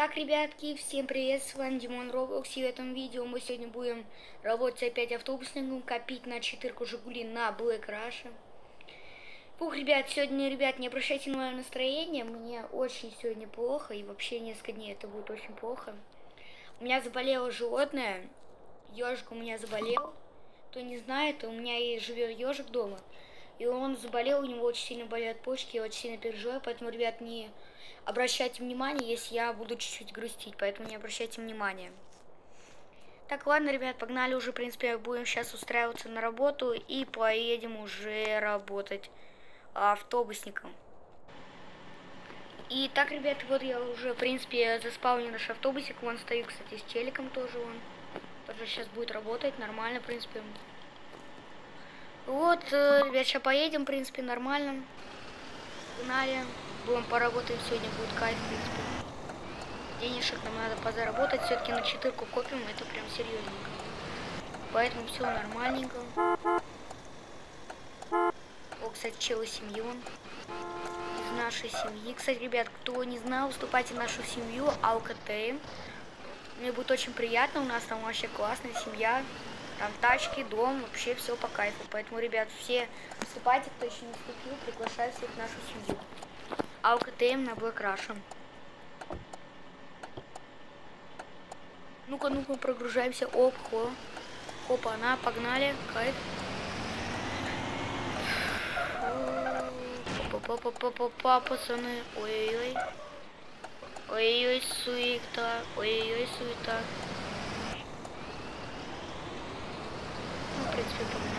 Итак, ребятки, всем привет, с вами Димон Роблокс, и в этом видео мы сегодня будем работать опять автобусником, копить на четырку Жигули на Black Rush. Фух, ребят, сегодня, ребят, не обращайте на мое настроение, мне очень сегодня плохо, и вообще несколько дней это будет очень плохо. У меня заболело животное, ежик у меня заболел, кто не знает, у меня и живет ежик дома. И он заболел, у него очень сильно болят почки, я очень сильно переживаю, поэтому, ребят, не обращайте внимания, если я буду чуть-чуть грустить, поэтому не обращайте внимания. Так, ладно, ребят, погнали уже, в принципе, будем сейчас устраиваться на работу и поедем уже работать автобусником. И так, ребят, вот я уже, в принципе, заспавнил наш автобусик, вон стою, кстати, с челиком тоже он. Тоже сейчас будет работать нормально, в принципе. Вот, э, ребят, сейчас поедем, в принципе, нормально. Погнали. Будем поработать сегодня, будет кайф, в принципе. Денежек нам надо позаработать, все-таки на четырку копим, это прям серьезненько. Поэтому все нормальненько. О, кстати, челы семьон из нашей семьи. Кстати, ребят, кто не знал, вступайте в нашу семью Алкатейм. Мне будет очень приятно, у нас там вообще классная семья. Там тачки, дом, вообще все по кайфу. Поэтому, ребят, все вступайте, кто еще не вступил, приглашаю всех в нашу семью. АЛКТМ на Black Rush. Ну-ка, ну-ка, прогружаемся. Оп, хо. Опа, она, погнали. Кайф. Па-па-па-па-па, пацаны. Ой-ой-ой. Ой-ой-ой, суета. Ой-ой-ой, суета. в принципе, погнали.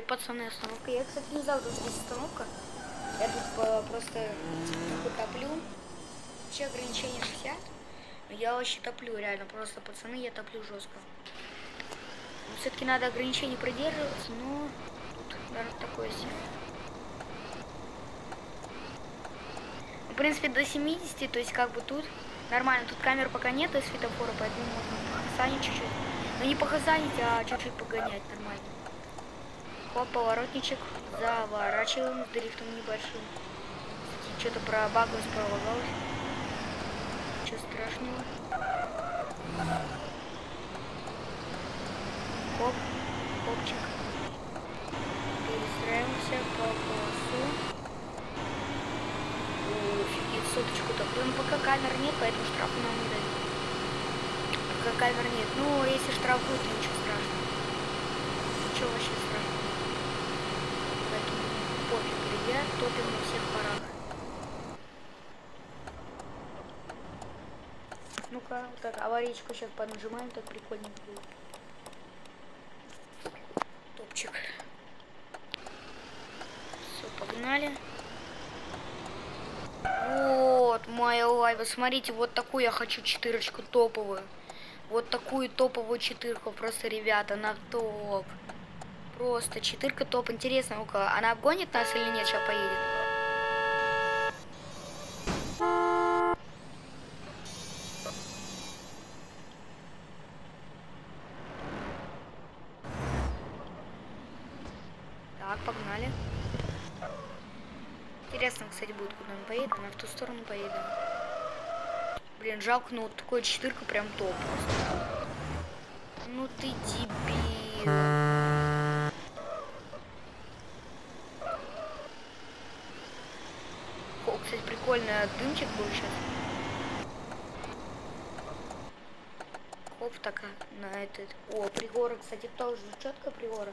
Ой, пацаны, остановка. Я, кстати, не знал, что здесь остановка. Я тут просто топлю. Вообще ограничение 60. Но я вообще топлю, реально. Просто, пацаны, я топлю жестко. Все-таки надо ограничений придерживаться, но тут даже такое себе. В принципе, до 70, то есть как бы тут нормально. Тут камер пока нет и светофора, поэтому можно похасанить чуть-чуть. Но не похасанить, а чуть-чуть погонять нормально. Хоп, поворотничек. Заворачиваем с дрифтом небольшим. Что-то про баглось, пролагалось. Ничего страшного. Хоп, хопчик. Перестраиваемся по полосу. Офигеть, соточку такую. Ну пока камер нет, поэтому штраф нам не дают. Пока камер нет. Ну, если штраф будет, то ничего страшного. Ничего вообще страшного топим на всех парах. Ну-ка, вот так, аварийку сейчас поднажимаем, так прикольно будет. Топчик. Все, погнали. Вот, моя лайва. Смотрите, вот такую я хочу четырочку топовую. Вот такую топовую четырку. Просто, ребята, на топ. Просто четырка топ. Интересно, ну-ка, она обгонит нас или нет? Сейчас поедет. Так, погнали. Интересно, кстати, будет, куда он поедет. Она в ту сторону поедет. Блин, жалко, но вот такой четырка прям топ просто. Ну ты дебил. Кстати, прикольный дымчик был сейчас. Оп, так, на этот... О, пригора, кстати, тоже четко пригора.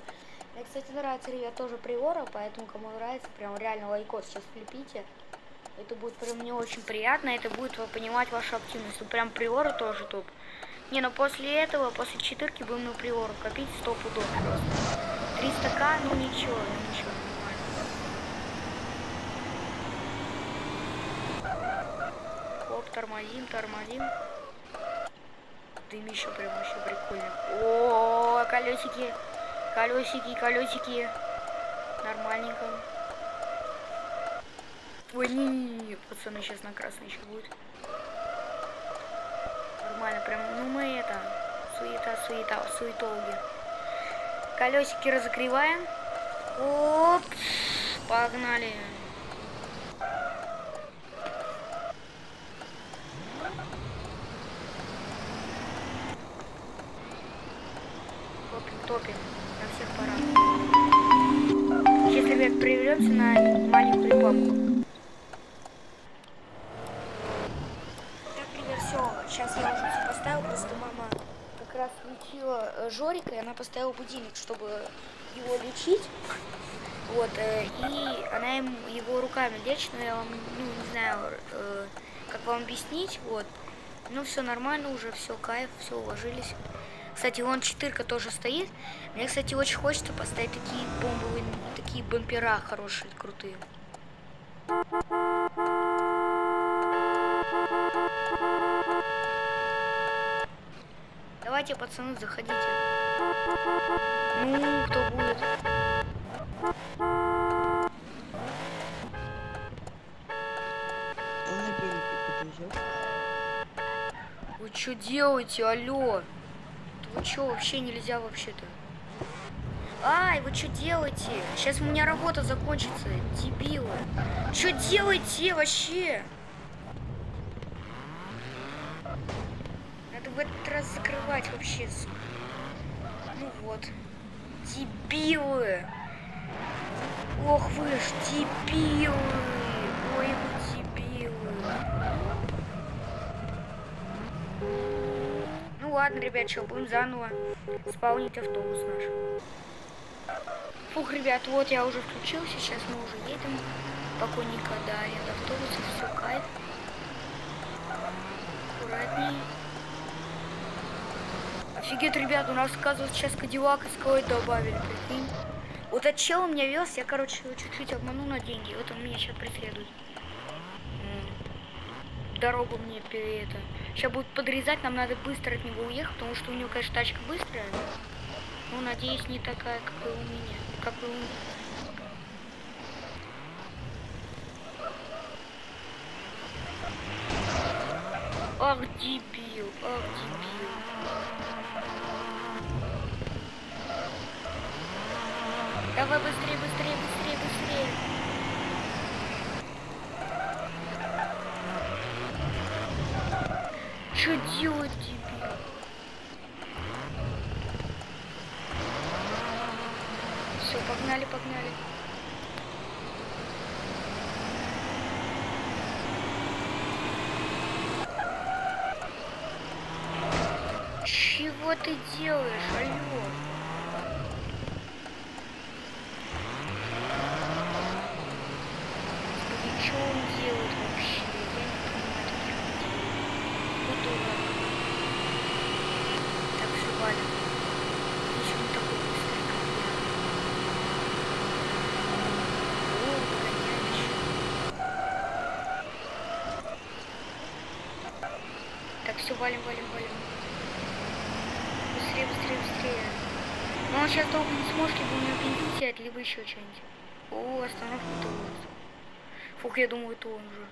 Мне, кстати, нравится, ребят, тоже пригора, поэтому, кому нравится, прям реально лайкос сейчас влепите. Это будет прям мне очень приятно, это будет понимать вашу активность. Ну, прям приора тоже топ. Не, но после этого, после четырки будем на приору копить 100 пудов просто. 300к, ну ничего, ну ничего, нормально. Тормозим, тормозим. Дымище прям вообще прикольно. О, колесики, колесики, колесики. Нормальненько. Ой, не, не, не, пацаны, сейчас на красный еще будет. Нормально, прям, ну мы это, суета, суета, суетологи. Колесики разогреваем. Оп, погнали. Топим, топим на всех парах. Сейчас, ребят, прервемся на маленькую рекламу. Так, ребят, все, сейчас я уже все поставил, просто мама как раз лечила э, Жорика, и она поставила будильник, чтобы его лечить. Вот, э, и она ему его руками лечит, но я вам, ну, не знаю, э, как вам объяснить, вот. Ну, все нормально уже, все, кайф, все, уложились. Кстати, вон четырка тоже стоит. Мне, кстати, очень хочется поставить такие бомбовые, такие бампера хорошие, крутые. Давайте, пацаны, заходите. Ну, кто будет? Вы что делаете, алло? Вы что, вообще нельзя вообще-то? Ай, вы что делаете? Сейчас у меня работа закончится, дебилы. Что делаете вообще? Надо в этот раз закрывать вообще. Ну вот. Дебилы. Ох вы ж дебилы. Ой, вы дебилы. Ну ладно, ребят, что, будем заново исполнить автобус наш. Фух, ребят, вот я уже включился, сейчас мы уже едем спокойненько до аренды автобуса, все, кайф. Аккуратней. Офигеть, ребят, у нас, оказывается, сейчас Кадиллак и Скалой добавили, прикинь. Вот этот чел меня вез, я, короче, чуть-чуть обманул на деньги, вот он меня сейчас преследует. Дорогу мне пере это. Сейчас будет подрезать, нам надо быстро от него уехать, потому что у него, конечно, тачка быстрая. Но, надеюсь, не такая, как и у меня. Как и у Ах, дебил, ах, дебил. Давай быстрее, быстрее, быстрее. Тебе? Все, погнали, погнали. Чего ты делаешь, алло? Господи, что он делает вообще? Я не понимаю таких людей. Вот дурак. Так, все, валим. Здесь он такой быстрый, как я. О, догоняет еще. Так, все, валим, валим, валим. Быстрее, быстрее, быстрее. Но он сейчас долго не сможет, либо у него сядет, либо еще что-нибудь. О, остановка трогает. Фух, я думаю, это он же.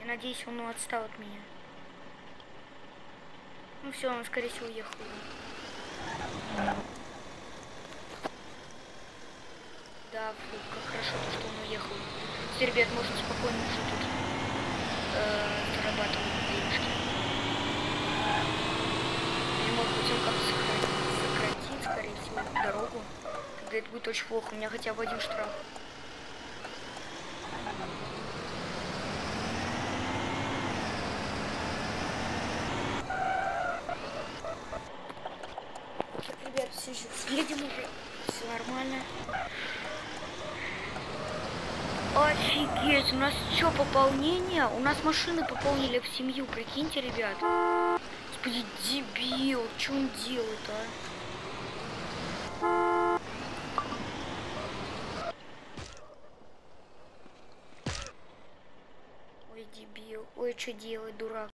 Я надеюсь, он отстал от меня. Ну все, он, скорее всего, уехал. Да, фу, как хорошо, то, что он уехал. Все, ребят, можно спокойно уже тут э, зарабатывать денежки. Может быть, как-то сократит, скорее всего, дорогу. Тогда это будет очень плохо. У меня хотя бы один штраф. Ребят, все сейчас едем уже. Все нормально. Офигеть, у нас что, пополнение? У нас машины пополнили в семью, прикиньте, ребят. Господи, дебил, что он делает, а? Ой, дебил. Ой, что делать, дурак.